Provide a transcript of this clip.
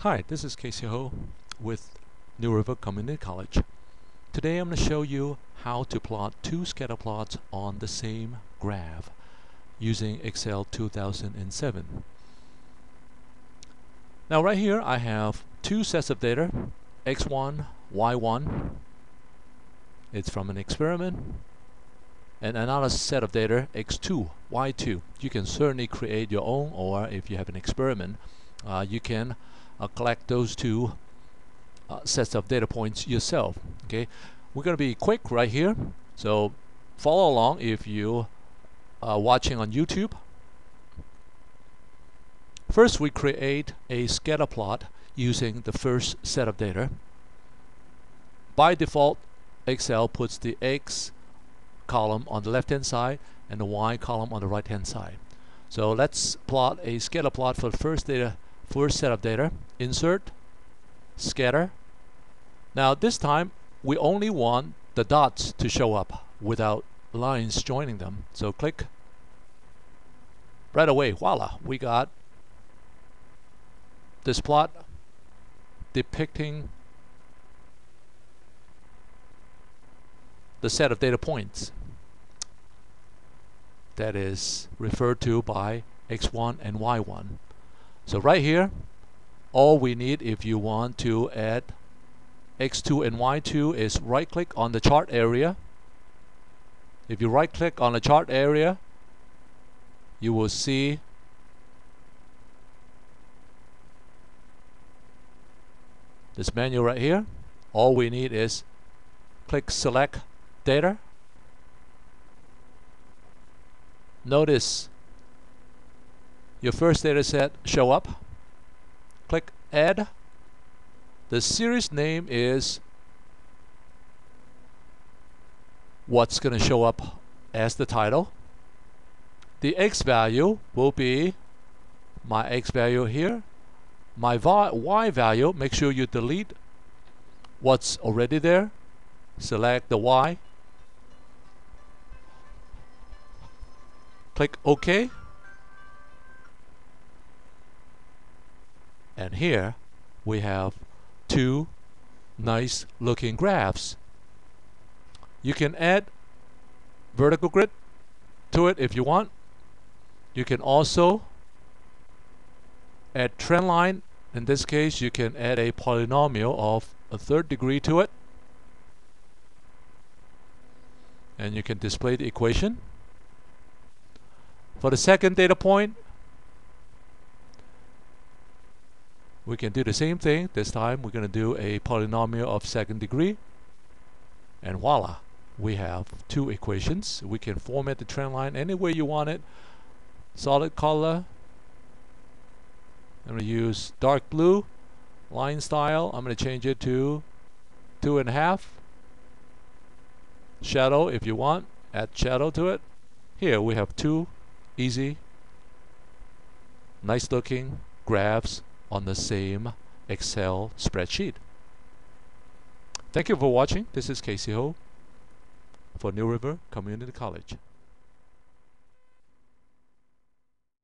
Hi, this is Caisy Ho with New River Community College. Today I'm going to show you how to plot two scatter plots on the same graph using Excel 2007. Now right here I have two sets of data, x1, y1. It's from an experiment. And another set of data, x2, y2. You can certainly create your own or if you have an experiment, you can uh, collect those two uh, sets of data points yourself. Okay, we're going to be quick right here, so follow along if you are watching on YouTube. First, we create a scatter plot using the first set of data. By default, Excel puts the X column on the left hand side and the Y column on the right hand side. So let's plot a scatter plot for the first data first set of data, insert, scatter. Now this time we only want the dots to show up without lines joining them. So click right away, voila, we got this plot depicting the set of data points that is referred to by x1 and y1. So right here, all we need if you want to add x2 and y2 is right click on the chart area. If you right click on the chart area, you will see this menu right here. All we need is click select data. Notice your first data set show up. Click add. The series name is what's going to show up as the title. The x value will be my x value here. My y value, make sure you delete what's already there. Select the y. Click OK. And here we have two nice looking graphs. You can add vertical grid to it if you want. You can also add trend line. In this case, you can add a polynomial of a third degree to it. And you can display the equation. For the second data point, we can do the same thing. This time we're going to do a polynomial of second degree. And voila, we have two equations. We can format the trend line any way you want it. Solid color. I'm going to use dark blue. Line style, I'm going to change it to two and a half. Shadow, if you want, add shadow to it. Here we have two easy, nice looking graphs on the same Excel spreadsheet. Thank you for watching. This is Caisy Ho for New River Community College.